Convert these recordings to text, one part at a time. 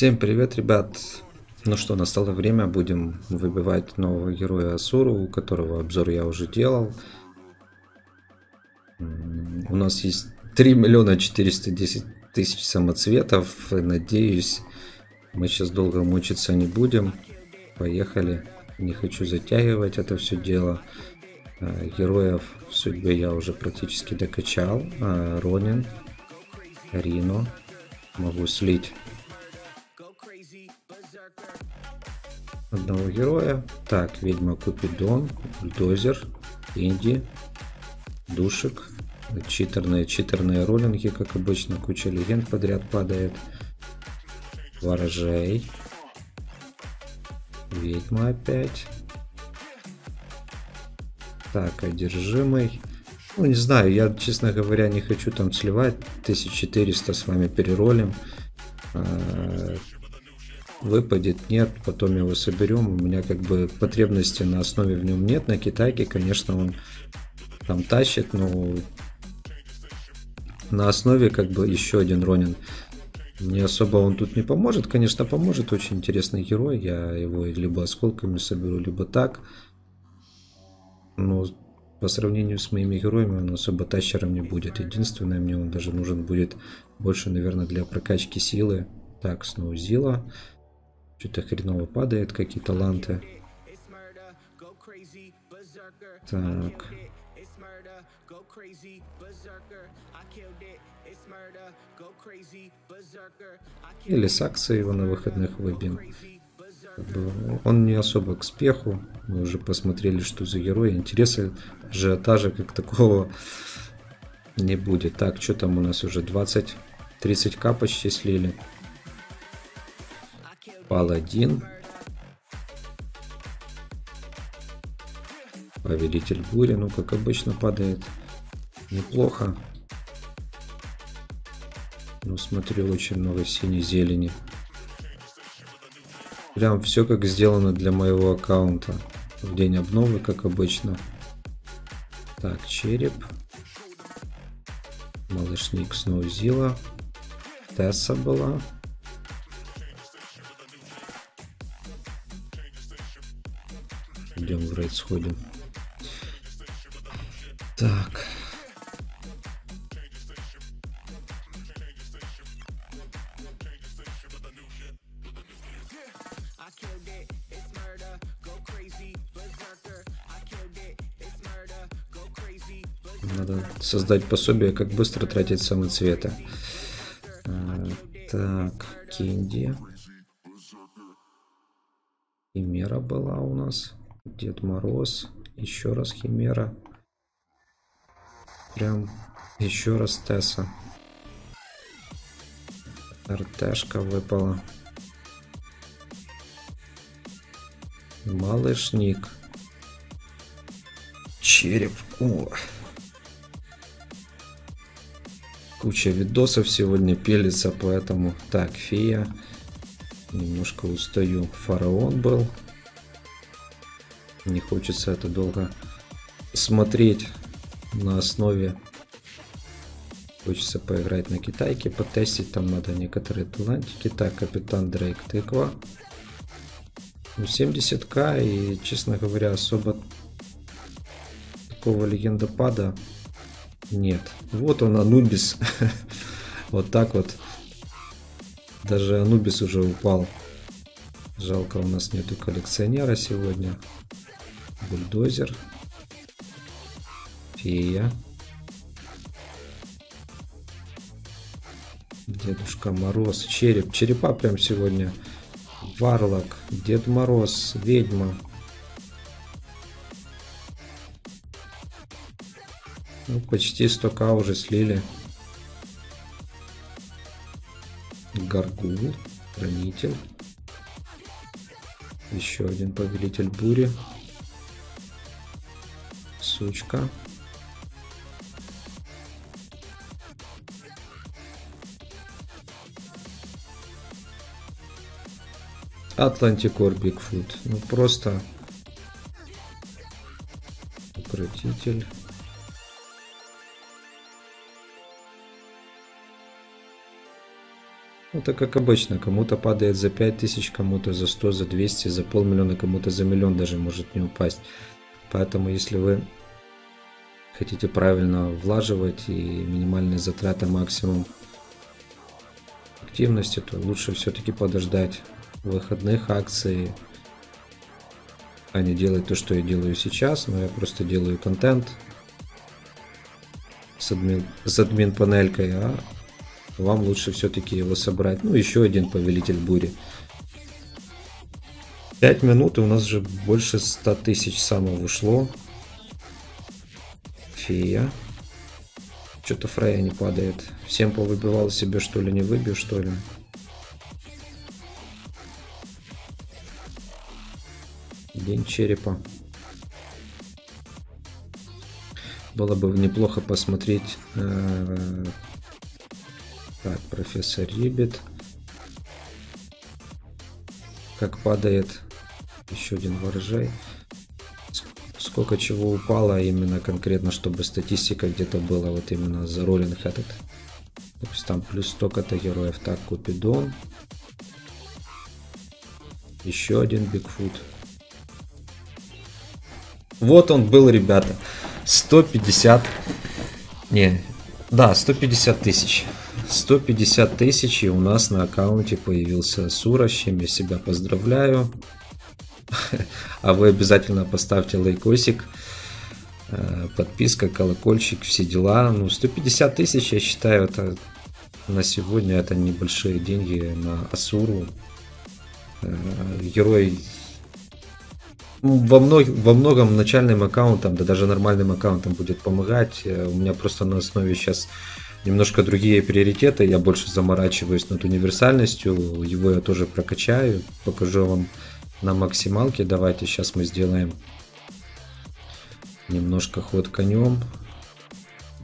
Всем привет, ребят! Ну что, настало время, будем выбивать нового героя Асуру, у которого обзор я уже делал. У нас есть 3 миллиона 410 тысяч самоцветов. Надеюсь, мы сейчас долго мучиться не будем. Поехали. Не хочу затягивать это все дело. А, героев в судьбе я уже практически докачал. А, Ронин, Рино. Могу слить одного героя. Так, ведьма Купидон, бульдозер, Инди, душик, читерные, читерные роллинги, как обычно, куча легенд подряд падает. Ворожей. Ведьма опять. Так, одержимый. Ну, не знаю, я, честно говоря, не хочу там сливать. 1400 с вами переролим. Выпадет, нет, потом его соберем. У меня как бы потребности на основе в нем нет. На китайке, конечно, он там тащит, но на основе как бы еще один Ронин. Мне особо он тут не поможет. Конечно, поможет. Очень интересный герой. Я его либо осколками соберу, либо так. Но по сравнению с моими героями он особо тащером не будет. Единственное, мне он даже нужен будет больше, наверное, для прокачки силы. Так, снова Зила. Что-то хреново падает, какие таланты. Так. Или с акции его на выходных выбьем. Он не особо к спеху. Мы уже посмотрели, что за герой. Интереса ажиотажа как такого не будет. Так, что там у нас уже 20-30к почти слили. Паладин. Повелитель бури, ну как обычно падает неплохо. Ну смотрю, очень много синей зелени. Прям все как сделано для моего аккаунта. В день обновы, как обычно. Так, череп. Малышник Сноузила. Тесса была. Идем в рейд сходим. Так. Надо создать пособие, как быстро тратить самоцветы. А, так, Кенди. Химера была у нас. Дед Мороз. Еще раз Химера. Прям еще раз Тесса. РТшка выпала. Малышник. Череп. О. Куча видосов сегодня пелится, поэтому... Так, фея. Немножко устаю. Фараон был. Не хочется это долго смотреть на основе. Хочется поиграть на китайке, потестить. Там надо некоторые талантики. Так, Капитан Дрейк тыква. Ну, 70к и, честно говоря, особо такого легендопада нет. Вот он, Анубис. вот так вот. Даже Анубис уже упал. Жалко, у нас нету коллекционера сегодня. Бульдозер. Фея. Дедушка Мороз. Череп. Черепа прям сегодня. Варлок. Дед Мороз. Ведьма. Ну, почти 100к уже слили. Гаргул. Хранитель. Еще один повелитель бури сучка. Атлантикор Бигфут. Ну просто укротитель. Это как обычно, кому-то падает за 5000, кому-то за 100, за 200, за полмиллиона, кому-то за миллион даже может не упасть. Поэтому если вы хотите правильно влаживать и минимальные затраты максимум активности, то лучше все-таки подождать выходных акций, а не делать то, что я делаю сейчас. Но я просто делаю контент с админ, с админ панелькой, а вам лучше все-таки его собрать. Ну, еще один повелитель бури. 5 минут, и у нас же больше 100 тысяч самого ушло. Фея. Что-то Фрея не падает. Всем повыбивал себе, что ли, не выбью, что ли? День черепа. Было бы неплохо посмотреть э, так, профессор Рибет. Как падает еще один ворожай. Сколько чего упало именно конкретно, чтобы статистика где-то была вот именно за роллинг этот. То есть там плюс столько-то героев. Так, Купидон. Еще один Бигфут. Вот он был, ребята. 150. Не, да, 150 тысяч. 150 тысяч, и у нас на аккаунте появился Сура, с чем я себя поздравляю. А вы обязательно поставьте лайкосик, э, подписка, колокольчик, все дела. Ну, 150 тысяч, я считаю, это на сегодня это небольшие деньги на Асуру. Э, герой во, мног, во многом начальным аккаунтам, да даже нормальным аккаунтам будет помогать. Э, у меня просто на основе сейчас немножко другие приоритеты. Я больше заморачиваюсь над универсальностью. Его я тоже прокачаю. Покажу вам на максималке. Давайте сейчас мы сделаем немножко ход конем.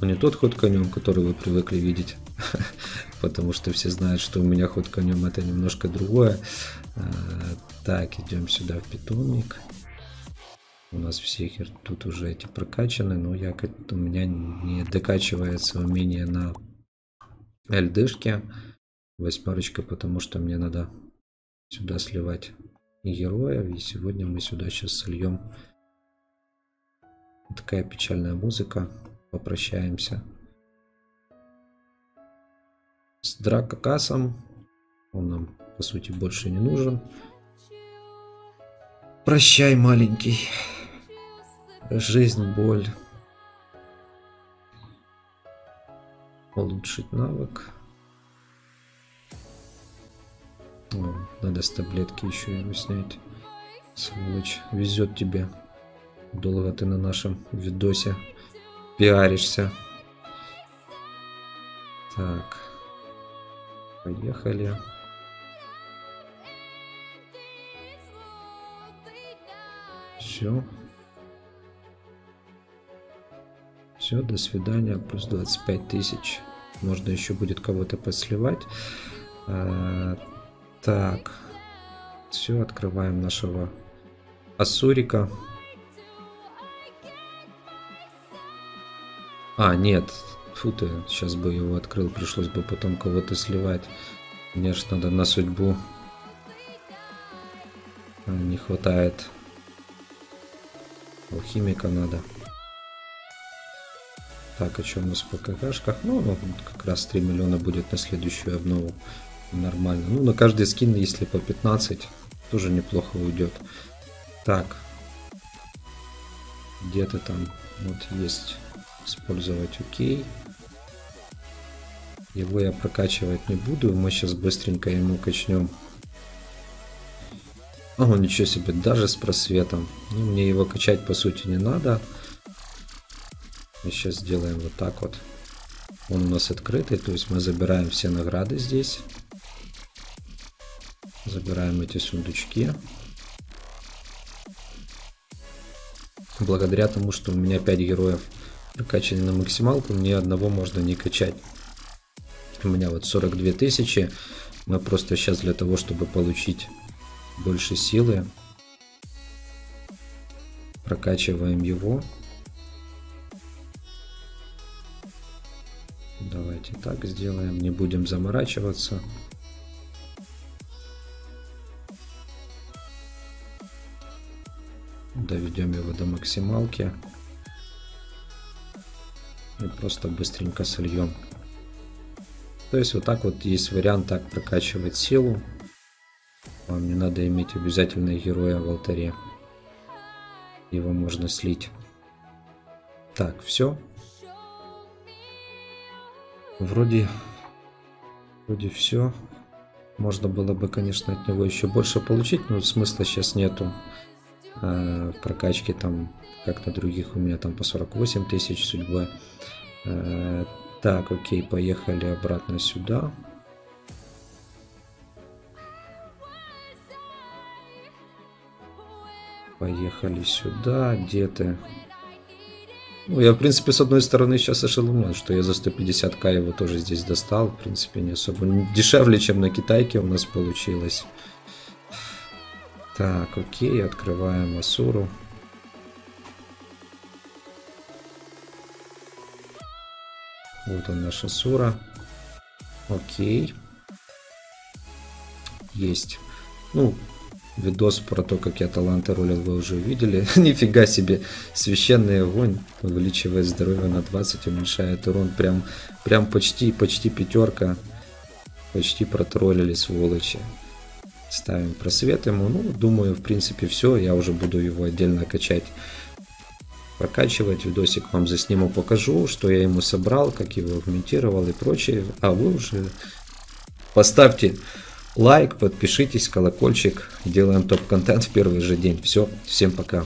Но не тот ход конем, который вы привыкли видеть. Потому что все знают, что у меня ход конем это немножко другое. А, так, идем сюда в питомник. У нас все тут уже эти прокачаны, но я, у меня не докачивается умение на ЛДшке восьмерочка, потому что мне надо сюда сливать героев. И сегодня мы сюда сейчас сольем такая печальная музыка. Попрощаемся с Дракокасом. Он нам, по сути, больше не нужен. Прощай, маленький. Жизнь, боль. Улучшить навык. О, надо с таблетки еще его снять. Сволочь, везет тебе. Долго ты на нашем видосе пиаришься. Так. Поехали. Все. Все, до свидания. Плюс 25 тысяч. Можно еще будет кого-то посливать. Так. Все, открываем нашего Асурика. А, нет. Фу ты, сейчас бы его открыл, пришлось бы потом кого-то сливать. Мне же надо на судьбу. А, не хватает. Алхимика надо. Так, а что у нас по ККшках? Ну, ну как раз 3 миллиона будет на следующую обнову. Нормально. Ну, на каждый скин, если по 15, тоже неплохо уйдет. Так. Где-то там вот есть использовать окей. Его я прокачивать не буду. Мы сейчас быстренько ему качнем. О, ничего себе, даже с просветом. Ну, мне его качать по сути не надо. Мы сейчас сделаем вот так вот. Он у нас открытый, то есть мы забираем все награды здесь. Забираем эти сундучки. Благодаря тому, что у меня 5 героев прокачаны на максималку, мне одного можно не качать. У меня вот 42 тысячи. Мы просто сейчас для того, чтобы получить больше силы, прокачиваем его. Давайте так сделаем, не будем заморачиваться. Доведем его до максималки. И просто быстренько сольем. То есть вот так вот есть вариант так прокачивать силу. Вам не надо иметь обязательно героя в алтаре. Его можно слить. Так, все. Вроде, вроде все. Можно было бы, конечно, от него еще больше получить, но смысла сейчас нету. Э, прокачки там, как на других, у меня там по 48 тысяч судьба. Э, так, окей, поехали обратно сюда. Поехали сюда, где ты? Ну, я, в принципе, с одной стороны сейчас ошеломлен, что я за 150к его тоже здесь достал. В принципе, не особо дешевле, чем на китайке у нас получилось. Так, окей, открываем Асуру. Вот он наша Асура. Окей. Есть. Ну, видос про то, как я таланты ролил, вы уже увидели. Нифига себе, священный огонь увеличивает здоровье на 20, уменьшает урон. Прям, прям почти, почти пятерка. Почти протроллили, сволочи. Ставим просвет ему. Ну, думаю, в принципе, все. Я уже буду его отдельно качать. Прокачивать видосик вам засниму, покажу, что я ему собрал, как его агментировал и прочее. А вы уже поставьте лайк, подпишитесь, колокольчик. Делаем топ-контент в первый же день. Все, всем пока.